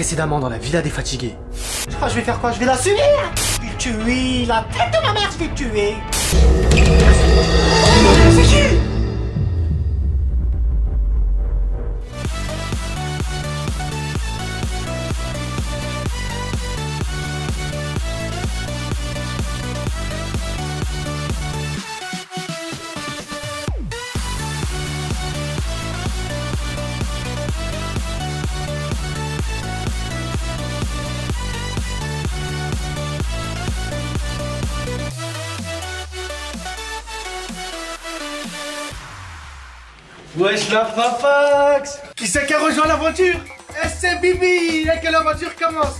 précédemment dans la villa des fatigués. Ah, je vais faire quoi? Je vais la subir Je vais tuer La tête de ma mère, je vais tuer! C'est Wesh la Fafax Qui c'est qui a rejoint l'aventure Eh c'est Bibi Et que l'aventure commence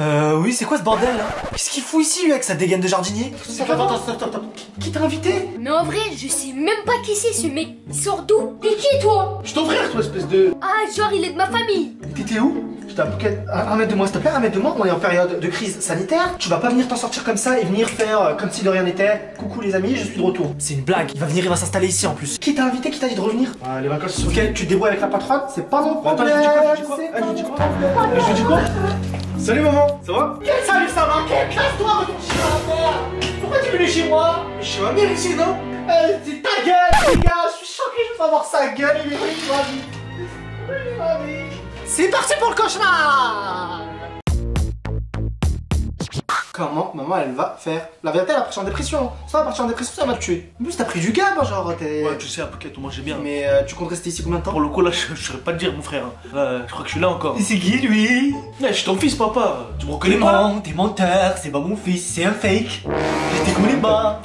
Euh, oui, c'est quoi ce bordel là Qu'est-ce qu'il fout ici lui avec sa dégaine de jardinier Attends, attends, attends, attends. Qui t'a invité Mais en vrai, je sais même pas qui c'est ce mec. Il sort d'où T'es qui toi Je ton frère toi espèce de... Ah, genre il est de ma famille. T'étais où Bouquet, un, un mètre de moi, s'il te plaît, un mètre de moi, on est en période de crise sanitaire. Tu vas pas venir t'en sortir comme ça et venir faire euh, comme si de rien n'était. Coucou les amis, je suis de retour. C'est une blague, il va venir, il va s'installer ici en plus. Qui t'a invité, qui t'a dit de revenir? Ah les vacances sont... Ok, tu te débrouilles avec la patronne, c'est pas mon Attends, problème. je dis quoi, je dis quoi? Ah, je pas dis quoi? problème. Ah, je dis quoi? Salut maman, ça va? Quel salut, ça va? Quel casse-toi, retourne chez ma mère Pourquoi tu venu chez moi? Je suis ma mère ici non? Euh, c'est ta gueule, les gars, je suis choqué de voir sa gueule, il est venu de ma vie. C'est parti pour le cauchemar Comment maman elle va faire La vérité elle a parti en dépression. Ça va partir en dépression, ça va te tuer. En plus t'as pris du gab, hein, genre t'es. Ouais tu sais, Apouquet, on mangeait bien. Mais euh, tu comptes rester ici combien de temps Pour le coup là, je, je saurais pas te dire mon frère. hein. Là, je crois que je suis là encore. c'est qui lui Ouais, je suis ton fils papa. Tu me reconnais pas là t'es menteur, c'est pas mon fils, c'est un fake. Je te connais pas.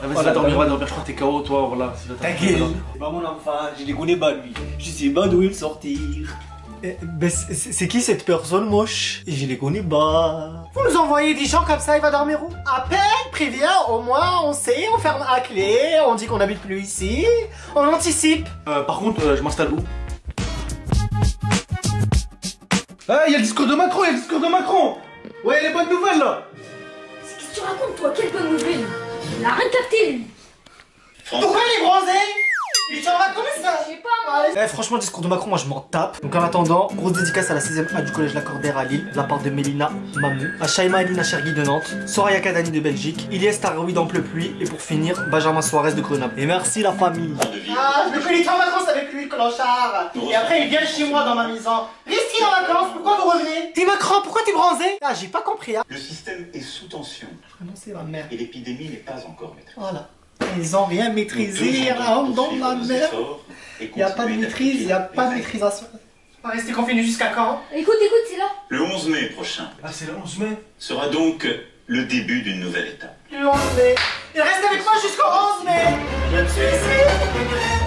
Ah, vas-y, va dormir, va dormir. Je crois que t'es KO toi, voilà. T'as- C'est pas mon enfant, les connais pas lui. Je sais pas d'où il sortir. Ben, c'est qui cette personne moche? Je les connais pas. Vous nous envoyez des gens comme ça, il va dormir où? À peine prévient, au moins on sait, on ferme à clé, on dit qu'on n'habite plus ici, on anticipe. Euh, par contre, euh, je m'installe où? Ah, il y a le discours de Macron, il y a le discours de Macron. Ouais, les bonnes nouvelles là. Qu'est-ce que tu racontes toi? Quelle bonne nouvelle? Il a rien capté lui. Pourquoi il est bronzé Il s'en va comme ça Je sais pas moi. Eh, franchement, le discours de Macron, moi je m'en tape. Donc en attendant, grosse dédicace à la 16e A du collège Lacordaire à Lille, de la part de Mélina Mamou, à Shaima Elina Chergui de Nantes, Soraya Kadani de Belgique, Ilyes Taraoui d'Amplepuis et pour finir, Benjamin Suarez de Grenoble. Et merci la famille. Ah, je me fais les en vacances avec lui, clochard. Et après, il vient chez moi dans ma maison. Restez en vacances, pourquoi vous revenez? T'es Macron, pourquoi t'es bronzé? Ah, j'ai pas compris, hein. Le système est sous tension Vraiment, c'est ma mère. et l'épidémie n'est pas encore maîtrisée. Voilà. Ils ont rien maîtrisé, dans efforts et Il a pas de maîtrise, il a d'appliquer pas de maîtrisation. On va rester confiné jusqu'à quand Écoute, écoute, c'est là. Le 11 mai prochain Ah, c'est le 11 mai sera donc le début d'une nouvelle étape. Le 11 mai. Il reste avec moi jusqu'au 11 mai. Je suis ici.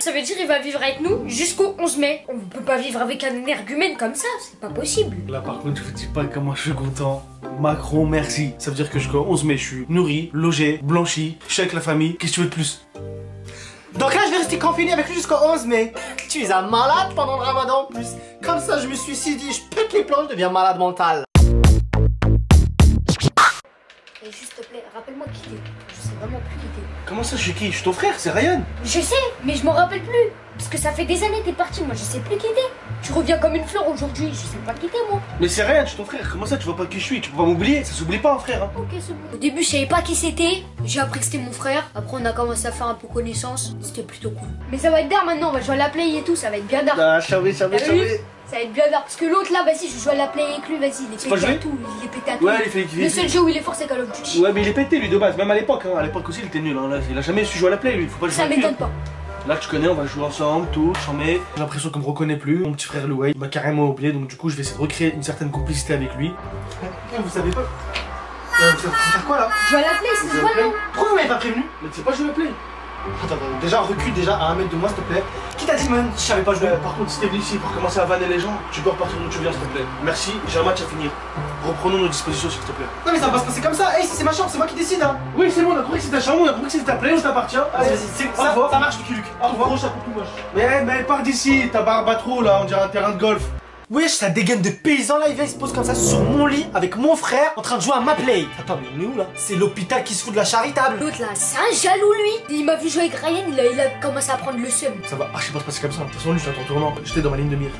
Ça veut dire il va vivre avec nous jusqu'au 11 mai. On peut pas vivre avec un énergumène comme ça, c'est pas possible. Là, par contre, je vous dis pas comment je suis content. Macron, merci. Ça veut dire que jusqu'au 11 mai, je suis nourri, logé, blanchi, je suis avec la famille. Qu'est-ce que tu veux de plus? Donc là, je vais rester confiné avec lui jusqu'au 11 mai. Tu es un malade pendant le ramadan en plus. Comme ça, je me suis dit, je pète les plombs, je deviens malade mental. Et juste te plaît, rappelle-moi qui t'es. Vraiment plus. Comment ça, je suis qui? Je suis ton frère, c'est Ryan. Je sais, mais je m'en rappelle plus. Parce que ça fait des années que t'es parti, moi je sais plus qui t'es. Tu reviens comme une fleur aujourd'hui, je sais pas qui t'es moi. Mais c'est je suis ton frère. Comment ça, tu vois pas qui je suis? Tu peux pas m'oublier, ça s'oublie pas, frère. Hein. Ok, c'est bon. Au début, je savais pas qui c'était. J'ai appris que c'était mon frère. Après, on a commencé à faire un peu connaissance. C'était plutôt cool. Mais ça va être d'art maintenant, on va jouer à la play et tout, ça va être bien d'art. Ah, Ça va être bien d'art. Parce que l'autre là, vas-y, je joue à la play avec lui, vas-y, il est pas pété à tout. Il est pété à tout. Ouais, il fait, il Le fait- seul jeu où il est fort, c'est Call of Duty. Ouais, mais il est pété lui de base, même à l'époque. Hein. À l'époque aussi, il était nul. Hein. Il a jamais su jouer à la play lui. Faut pas jouer Ça m'étonne pas. Là, tu connais, on va jouer ensemble, tout, j'en mets. J'ai l'impression qu'on me reconnaît plus. Mon petit frère Louis, il m'a carrément oublié, donc du coup, je vais essayer de recréer une certaine complicité avec lui. Vous savez pas Euh, Vous faire quoi là? Jouer à la play, c'est quoi non Pourquoi vous m'avez pas prévenu? Mais tu sais pas jouer à la play Attends, attends, déjà recule déjà à un mètre de moi s'il te plaît. Qui t'a dit man Je savais pas jouer. Par contre, si t'es venu ici pour commencer à vanner les gens, tu peux repartir d'où tu viens, s'il te plaît. Merci, j'ai un match à finir. Reprenons nos dispositions, s'il te plaît. Non mais ça va pas se passer comme ça. Hey, si c'est ma chambre, c'est moi qui décide hein. Oui, c'est bon, on a compris que c'est ta chambre, on a compris que c'est ta play, on t'appartient. Vas-y, vas-y, c'est- Au ça, revoir. ça marche Lucky Luke. Au revoir. Gros chapeau tout moche. Mais, mais pars d'ici, ta barbe à trop là, on dirait un terrain de golf. Wesh, ça dégaine de paysan là, il vient, il se pose comme ça sur mon lit avec mon frère en train de jouer à ma play. Attends, mais on est où là? C'est l'hôpital qui se fout de la charitable. L'autre là, c'est un jaloux lui. Il m'a vu jouer avec Ryan, il a, il a commencé à prendre le seum. Ça va archi pas se passer comme ça. De toute façon, lui, je suis en tournant. J'étais dans ma ligne de mire.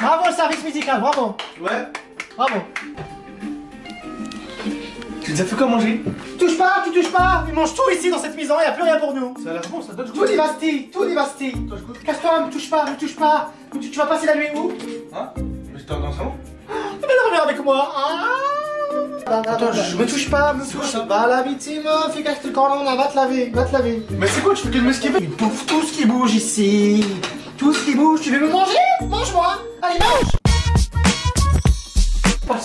Bravo le service médical, bravo. Ouais. Bravo. Tu nous as fait quoi manger? Touche pas, tu touches pas. Il mange tout ici dans cette maison, il a plus rien pour nous. Ça a l'air bon, ça donne Tout dévasté, tout dévasté. Casse-toi, me touche pas, me touche pas. Tu, tu vas passer la nuit où? Hein? Mais c'était dans un salon? Viens dormir avec moi. Ah. Attends, je me touche pas, me touche pas. Va la victime, fais cache le cordon, va te laver, va te laver. Mais c'est quoi Tu fais que de m'esquiver Il bouffe tout ce qui bouge ici. Tout ce qui bouge, tu veux me manger? Mange-moi. Allez, mange. Pas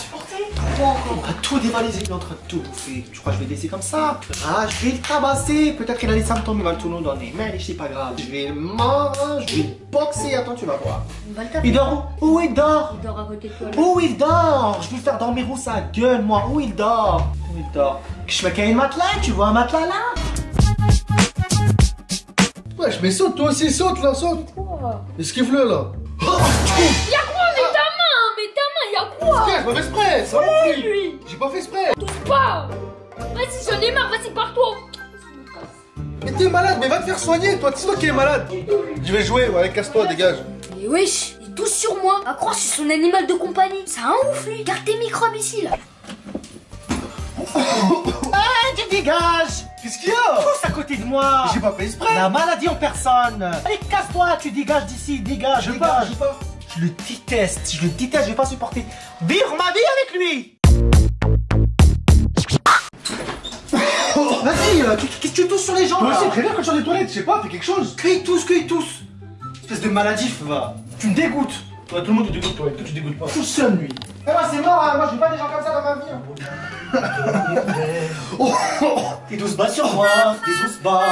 le supporter. On va tout dévaliser, il est en train de tout bouffer. Tu crois que je vais le laisser comme ça Ah, je vais le tabasser. Peut-être qu'il a des symptômes, il va le tout nous donner. Mais allez, c'est pas grave. Je vais le manger, je vais le boxer. Attends, tu vas voir. Va. Il dort où? Où il dort? Il dort à côté de toi là. Où il dort? Je vais le faire dormir où sa gueule, moi? Où il dort? Où il dort? Je me caille un matelas, tu vois un matelas là? Wesh, mais saute, toi aussi, saute là, saute Quoi? Esquive-le là Y'a quoi J'ai pas fait exprès, ça pris Lui J'ai pas fait exprès. Touche pas. Vas-y, j'en ai marre, vas-y, pars-toi Mais t'es malade, mais va te faire soigner, toi, c'est toi qui es malade. Je vais jouer, ouais, casse-toi, dégage. Mais wesh, il touche sur moi. À croire que c'est son animal de compagnie. C'est un ouf lui. Garde tes microbes ici là. Ah, tu dégages. Qu'est-ce qu'il y a? Tous à côté de moi. J'ai pas fait exprès. La maladie en personne. Allez, casse-toi, tu dégages d'ici, dégage, Je dégage. pars, je pars Je le déteste, je le déteste, je vais pas supporter. Vivre ma vie avec lui! Vas-y, euh, qu'est-ce que tu tousses sur les gens là? aussi, préviens quand je sors des toilettes, je sais pas, fais quelque chose. Toussent, que ils toussent Espèce de maladif, va. Tu me dégoûtes. Toi, tout le monde te dégoûte, toi, et toi tu dégoûtes pas. Tout seul, lui. Eh ben, c'est mort, hein. moi je veux pas des gens comme ça dans ma vie hein. T'es douce bas sur moi, t'es douce bas,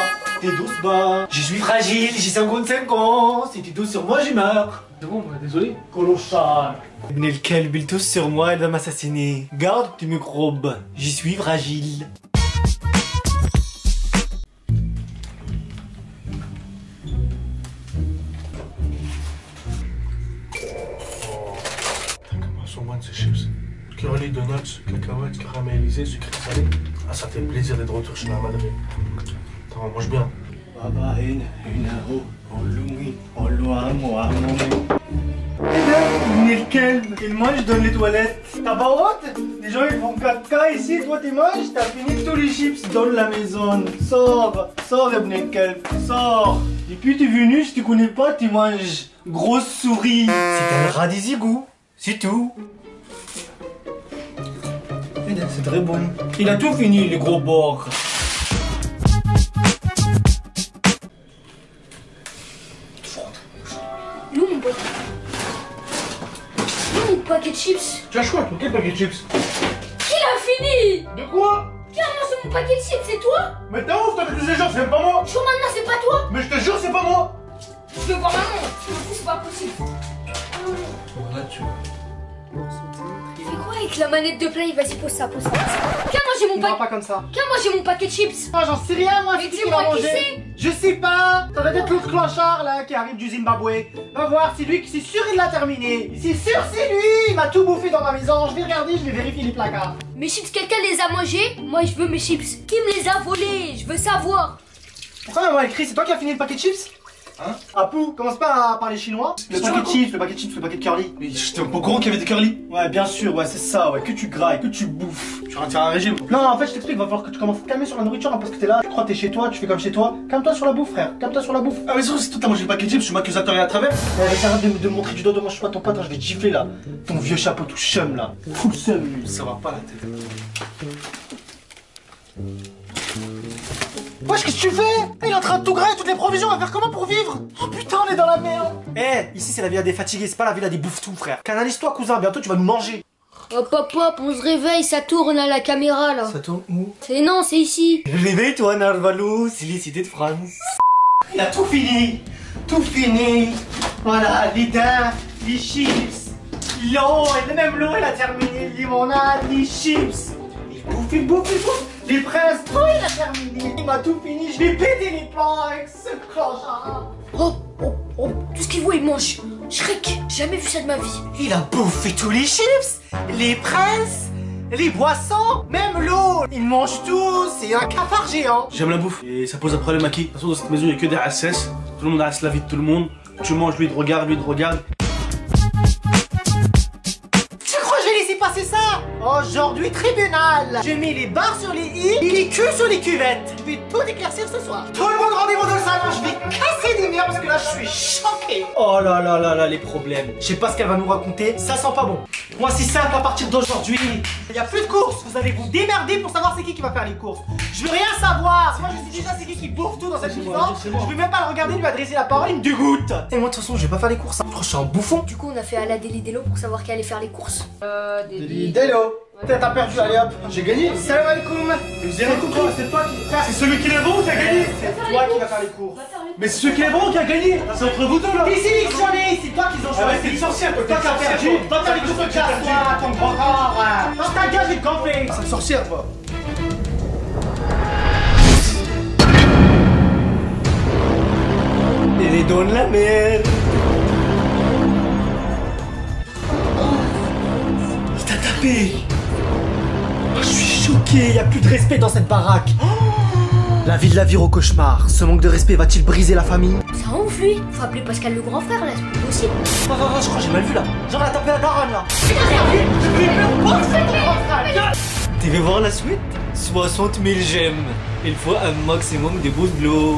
t'es douce bas Je suis fragile, j'ai 55 ans. Si t'es douce sur moi, je meurs. C'est bon, bah, désolé. Colossal. Ibn el Kelb, il tousse sur moi, il va m'assassiner. Garde tes microbes, j'y suis fragile. Putain, comment sont bonnes ces chips. Curly, donuts, cacahuètes, caramélisées, sucré salé Ah, ça fait plaisir d'être retour chez la Madrid Attends, mange bien Baba olumi, el Kelb, il mange dans les toilettes. T'as pas honte? Les gens ils font caca ici, toi t'es moche, t'as fini tous les chips dans la maison. Sors, sors Ibn el Kelb, sors. Et puis t'es venu, si tu connais pas, tu manges grosse souris. C'est un rat des égouts, c'est tout. C'est très bon. Il a tout fini, les gros bords. Paquet de chips. Qui l'a fini? De quoi? Qui a ramassé mon paquet de chips? C'est toi? Mais t'es ouf, toi, tous ces gens, c'est même pas moi. Jour maintenant, c'est pas toi? Mais je te jure, c'est pas moi. Je veux voir maman C'est pas possible. Tu avec la manette de play Vas-y, pose ça, pose ça. ça. Viens manger mon paquet. pas comme ça. Viens manger mon paquet de chips. Moi j'en sais rien moi, Mais dis-moi qui c'est Je sais pas Ça va être l'autre clochard là qui arrive du Zimbabwe. Va voir, c'est lui qui c'est sûr il l'a terminé. C'est sûr c'est lui Il m'a tout bouffé dans ma maison. Je vais regarder, je vais vérifier les placards. Mes chips, quelqu'un les a mangés Moi, je veux mes chips. Qui me les a volés Je veux savoir. Pourquoi maman écrit C'est toi qui as fini le paquet de chips? Hein Apu, commence pas à parler chinois. Le paquet de chips, le paquet de chips, le paquet de curly. Mais j'étais pas au courant qu'il y avait des curly Ouais, bien sûr, ouais, c'est ça, ouais, que tu grailles, que tu bouffes. Tu retiens un régime Non, en fait, je t'explique, va falloir que tu commences à te calmer sur la nourriture hein, parce que t'es là, tu crois que t'es chez toi, tu fais comme chez toi. Calme-toi sur la bouffe, frère, calme-toi sur la bouffe. Ah, mais surtout, si toi t'as mangé le paquet de chips, je suis m'accusateur et à travers Ouais, vas-y, arrête de, de me montrer du doigt de moi, je suis pas ton pote, hein, je vais te gifler là. Ton vieux chapeau tout chum là. Full seum, lui. Ça va pas la tête. Wesh, qu'est-ce que tu fais Il est en train de tout grailler, toutes les provisions, on va faire comment pour vivre Oh putain, on est dans la merde Eh, ici c'est la villa des fatigués, c'est pas la villa des bouffes-tout, frère. Canalise-toi, cousin, bientôt tu vas nous manger. Hop, hop, hop, on se réveille, ça tourne à la caméra là. tourne où C'est non, c'est ici. Réveille-toi, Narvalou, c'est les cités de France. Il a tout fini Tout fini Voilà, les dents, les chips, l'eau, et même l'eau, il a terminé, limonade, les chips. Il bouffe, il bouffe, il bouffe. Les fraises, oh, il a terminé. Il m'a tout fini, je vais péter les plans avec ce clochard. Oh, oh, Oh, tout ce qu'il voit, il mange. Shrek, jamais vu ça de ma vie. Il a bouffé tous les chips, les princes, les boissons, même l'eau. Il mange tout, c'est un cafard géant. J'aime la bouffe. Et ça pose un problème à qui? De toute façon, dans cette maison, il n'y a que des ASS. Tout le monde reste la vie de tout le monde. Tu manges, lui, il te regarde, lui, il te regarde. Aujourd'hui, tribunal. Je mets les barres sur les i et les culs sur les cuvettes. Je vais tout éclaircir ce soir. Tout le monde rendez-vous dans le salon, je vais casser des nerfs parce que là, je suis choqué. Oh là là là là, les problèmes. Je sais pas ce qu'elle va nous raconter, ça sent pas bon. Moi, c'est simple, à partir d'aujourd'hui, il y a plus de courses. Vous allez vous démerder pour savoir c'est qui qui va faire les courses. Je veux rien savoir. Moi, je sais déjà c'est qui qui bouffe tout dans cette maison. Je veux même pas le regarder, lui adresser la parole, il me dégoûte. Et moi, de toute façon, je vais pas faire les courses, hein. je suis un bouffon. Du coup, on a fait à la Deli Delo pour savoir qui allait faire les courses. Euh, Delo T'as perdu, allez hop J'ai gagné. Salam alaikum avez compris C'est toi qui. C'est celui qui est bon qui a gagné. C'est toi qui vas faire les cours Mais c'est celui qui est bon qui a gagné. C'est entre vous deux là. Ici, j'en ai, c'est toi qui ont Ah choisi c'est une sorcière, toi, Toi qui as perdu toi. Va faire les courses de Toi classe, toi, ton gros corps Dans ta gueule, j'ai compris C'est une sorcière, toi. Et les donne la merde Il t'a tapé Je suis choqué, y a plus de respect dans cette baraque Oh La vie de la vire au cauchemar. Ce manque de respect va-t-il briser la famille? Ça ouf, lui. Faut appeler Pascal le grand frère, là, c'est plus possible. Oh, oh, oh, je crois que j'ai mal vu là. Genre, elle a tapé la daronne là. Tu veux voir la suite? 60 000 j'aime. Il faut un maximum de pouces bleus.